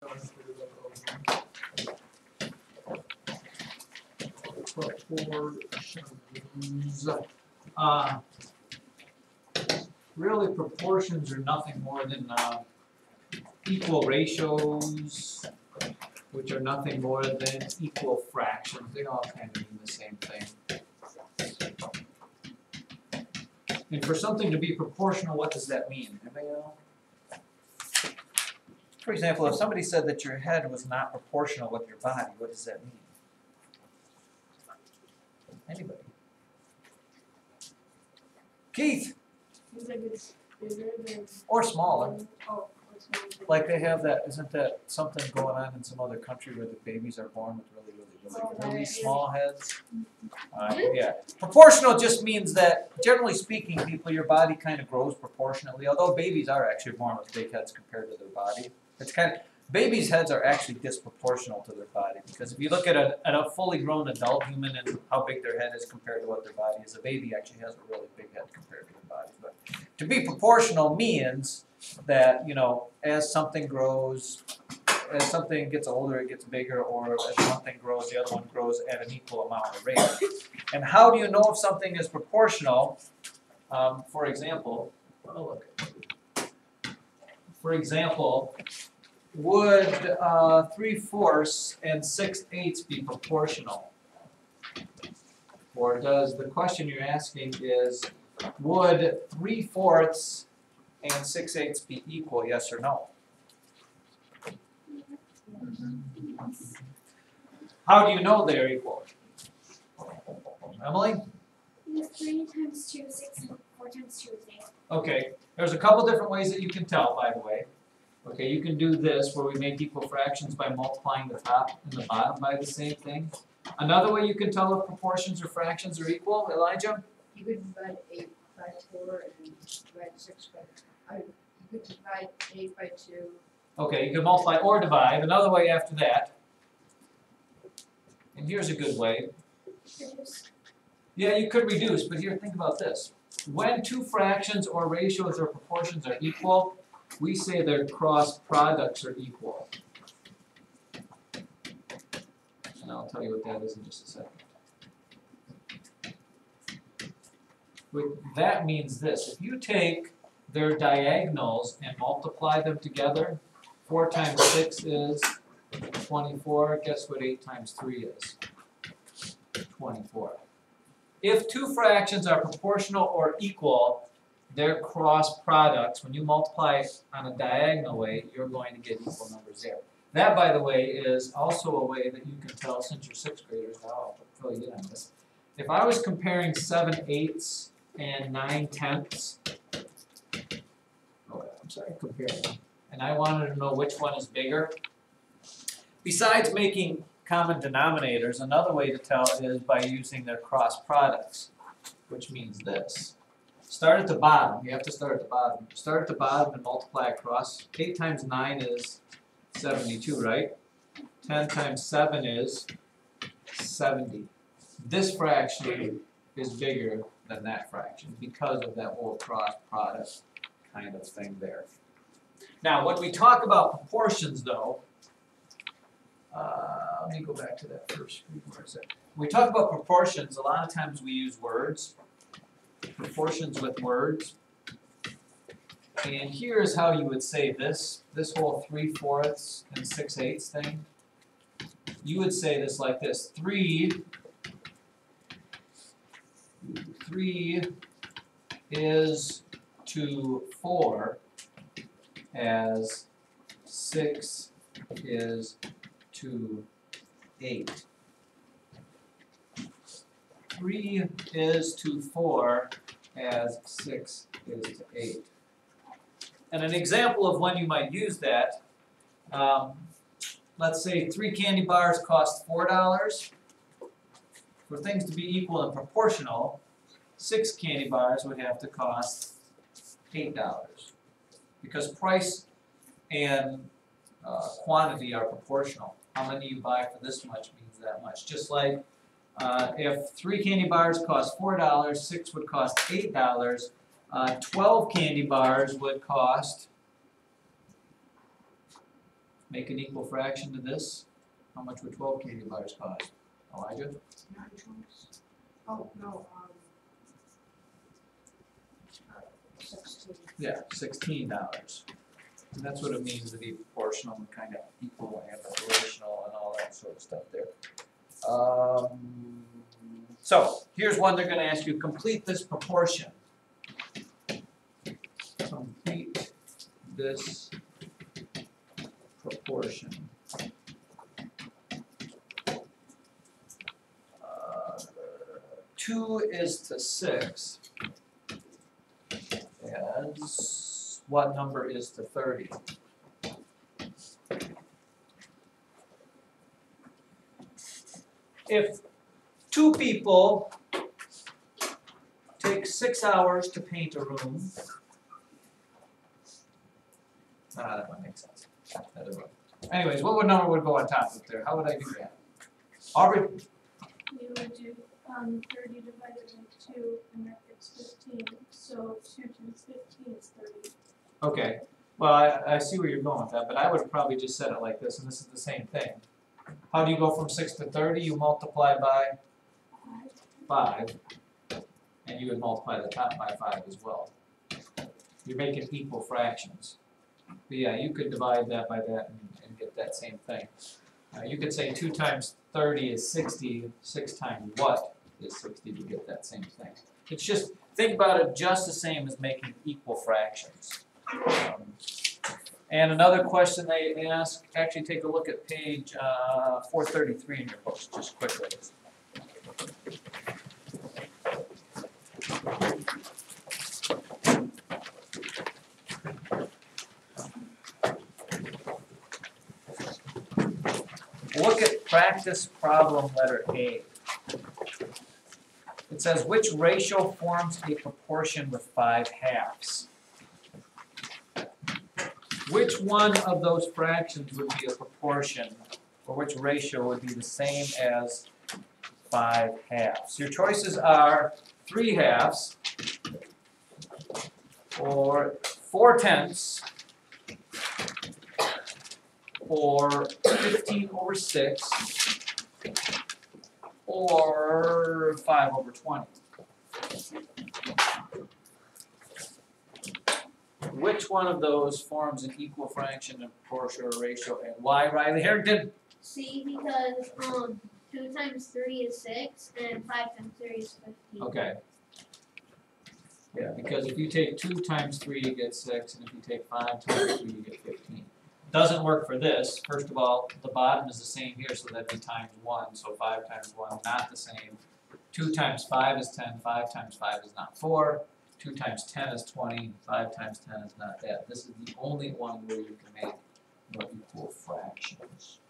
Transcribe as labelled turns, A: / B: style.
A: Proportions, uh, really proportions are nothing more than, uh, equal ratios, which are nothing more than equal fractions, they all kind of mean the same thing. And for something to be proportional, what does that mean? Anybody know? For example, if somebody said that your head was not proportional with your body, what does that mean? Anybody? Keith,
B: Seems like it's bigger than.
A: or smaller,
B: Oh, smaller.
A: like they have that, isn't that something going on in some other country where the babies are born with really, really,
B: Oh,
A: really, really small heads? Uh, yeah, proportional just means that generally speaking, people, your body kind of grows proportionately, although babies are actually born with big heads compared to their body. It's kind of, babies' heads are actually disproportional to their body, because if you look at a, at a fully grown adult human and how big their head is compared to what their body is, a baby actually has a really big head compared to their body, but to be proportional means that, you know, as something grows, as something gets older, it gets bigger, or as one thing grows, the other one grows at an equal amount of rate. And how do you know if something is proportional? Um, for example, oh look. For example, would uh, three fourths and six eighths be proportional? Or does the question you're asking is, would three fourths and six eighths be equal, yes or no? How do you know they're equal? Emily?
C: Three times two is six, four times two is eight.
A: Okay, there's a couple different ways that you can tell, by the way. Okay, you can do this where we make equal fractions by multiplying the top and the bottom by the same thing. Another way you can tell if proportions or fractions are equal, Elijah?
D: You could divide eight by four and divide six by, I, you could divide eight by two.
A: Okay, you can multiply or divide. Another way after that. And here's a good way. Yeah, you could reduce, but here, think about this. When two fractions or ratios or proportions are equal, we say their cross products are equal. And I'll tell you what that is in just a second. With, that means this, if you take their diagonals and multiply them together, four times six is twenty-four, guess what eight times three is? Twenty-four. If two fractions are proportional or equal, their cross products, when you multiply on a diagonal way, you're going to get equal numbers there. That, by the way, is also a way that you can tell, since you're sixth graders, now I'll fill you in on this. If I was comparing seven eighths and nine tenths, oh, I'm sorry, comparing, and I wanted to know which one is bigger, besides making common denominators, another way to tell is by using their cross products, which means this. Start at the bottom, you have to start at the bottom. Start at the bottom and multiply across. Eight times nine is seventy-two, right? Ten times seven is seventy. This fraction is bigger than that fraction because of that whole cross product kind of thing there. Now, when we talk about proportions though, uh, let me go back to that first where is it? When we talk about proportions, a lot of times we use words, proportions with words. And here's how you would say this, this whole three fourths and six eighths thing. You would say this like this, three, three is to four as six is to eight. Three is to four as six is to eight. And an example of when you might use that, um, let's say three candy bars cost four dollars. For things to be equal and proportional, six candy bars would have to cost eight dollars. Because price and uh, quantity are proportional. How many you buy for this much means that much. Just like uh, if three candy bars cost four dollars, six would cost eight dollars. Uh, Twelve candy bars would cost make an equal fraction to this, how much would twelve candy bars cost? Elijah?
D: Nine choice. Oh, no, um. Sixteen.
A: Yeah, sixteen dollars. And that's what it means to be proportional and kind of equal and proportional and all that sort of stuff there. Um, so, here's one they're gonna ask you, complete this proportion. Complete this proportion. Uh, Two is to six as what number is to thirty? If two people take six hours to paint a room. Ah, that might make sense. That is right. Anyways, what would number would go on top of there? How would I do that? Aubrey,
B: You would do, um, thirty divided by two, and that gets fifteen, so two times fifteen is thirty.
A: Okay, well, I, I see where you're going with that, but I would have probably just said it like this, and this is the same thing. How do you go from six to thirty? You multiply by five, and you would multiply the top by five as well. You're making equal fractions. But yeah, you could divide that by that and, and get that same thing. Uh, you could say two times thirty is 60, 6 times what is sixty to get that same thing. It's just, think about it just the same as making equal fractions. Um, And another question they ask, actually take a look at page uh four thirty-three in your books, just quickly. Look at practice problem letter A. It says which ratio forms a proportion with five halves? Which one of those fractions would be a proportion, or which ratio would be the same as five halves? Your choices are three halves, or four tenths, or fifteen over six, or five over twenty. Which one of those forms an equal fraction and proportion or ratio, and why, Riley Harrington?
C: See, because um two times three is six and five times three is fifteen.
A: Okay. Yeah, because if you take two times three, you get six, and if you take five times three, you get fifteen. Doesn't work for this, first of all, the bottom is the same here, so that'd be times one, so five times one, not the same. Two times five is 10, 5 times five is not four, 2 times 10 is 20, 5 times 10 is not that. This is the only one where you can make no equal fractions.